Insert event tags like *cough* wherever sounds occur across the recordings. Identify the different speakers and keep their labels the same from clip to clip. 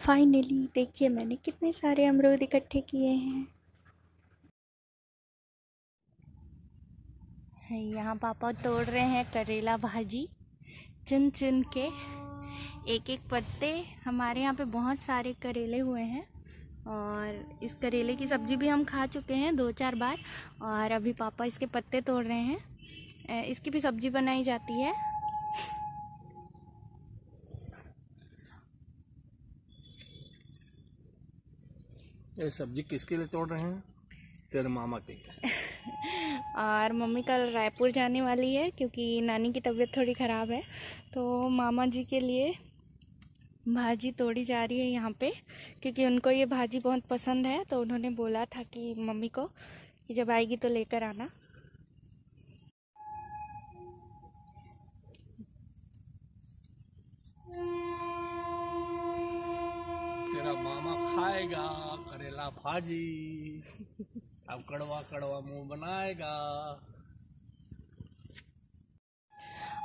Speaker 1: Finally देखिए मैंने कितने सारे अमरूद इकट्ठे किए हैं। यहाँ पापा तोड़ रहे हैं करेला भाजी। चुन चुन के एक एक पत्ते। हमारे यहाँ पे बहुत सारे करेले हुए हैं और इस करेले की सब्ज़ी भी हम खा चुके हैं दो चार बार और अभी पापा इसके पत्ते तोड़ रहे हैं। इसकी भी सब्ज़ी बनाई जाती है।
Speaker 2: ये सब्ज़ी किसके लिए तोड़ रहे हैं? तेरे मामा के *laughs*
Speaker 1: और मम्मी कल रायपुर जाने वाली है क्योंकि नानी की तबीयत थोड़ी ख़राब है। तो मामा जी के लिए भाजी तोड़ी जा रही है यहाँ पे, क्योंकि उनको ये भाजी बहुत पसंद है तो उन्होंने बोला था कि मम्मी को कि जब आएगी तो लेकर आना।
Speaker 2: भाजी। अब कड़वा कड़वा मुँह बनाएगा।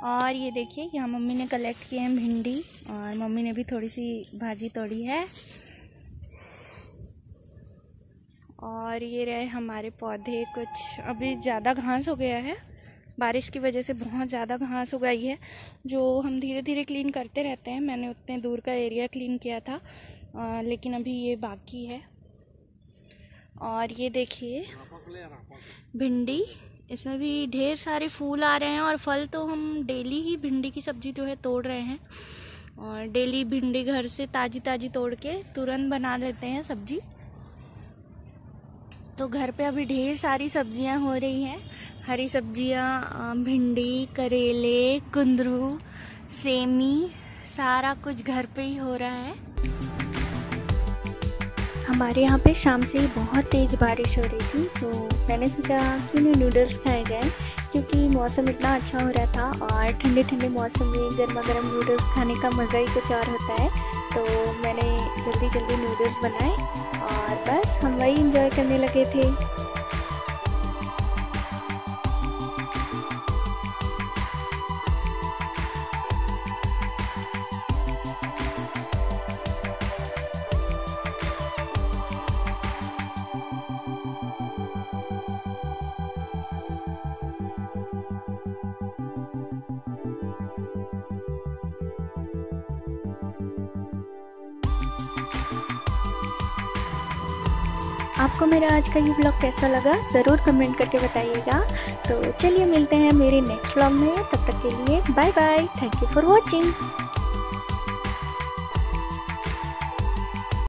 Speaker 1: और ये देखिए यहाँ मम्मी ने कलेक्ट किए हैं भिंडी और मम्मी ने भी थोड़ी सी भाजी तोड़ी है। और ये रहे हमारे पौधे कुछ अभी ज़्यादा घास हो गया है। बारिश की वजह से बहुत ज़्यादा घास हो गई है जो हम धीरे धीरे क्लीन करते रहते हैं। मैंने उतने दूर का एरिया क्लीन किया था आ, लेकिन अभी ये बाकी है। और ये देखिए, भिंडी। इसमें भी ढेर सारे फूल आ रहे हैं और फल तो हम डेली ही भिंडी की सब्ज़ी जो है तोड़ रहे हैं। और डेली भिंडी घर से ताज़ी ताज़ी तोड़ के तुरंत बना लेते हैं सब्ज़ी। तो घर पे अभी ढेर सारी सब्ज़ियाँ हो रही हैं। हरी सब्ज़ियाँ भिंडी, करेले, कुंदरू, सेमी, सारा कुछ घर पे ही हो रहा है। हमारे यहाँ पे शाम से ही बहुत तेज़ बारिश हो रही थी तो मैंने सोचा कि उन्हें नूडल्स खाए जाए, क्योंकि मौसम इतना अच्छा हो रहा था और ठंडे ठंडे मौसम में गर्मा गर्म नूडल्स खाने का मज़ा ही कुछ और होता है। तो मैंने जल्दी जल्दी नूडल्स बनाए और बस हम वही इंजॉय करने लगे थे। आपको मेरा आज का ये ब्लॉग कैसा लगा, ज़रूर कमेंट करके बताइएगा। तो चलिए मिलते हैं मेरे नेक्स्ट ब्लॉग में, तब तक के लिए bye bye thank you for watching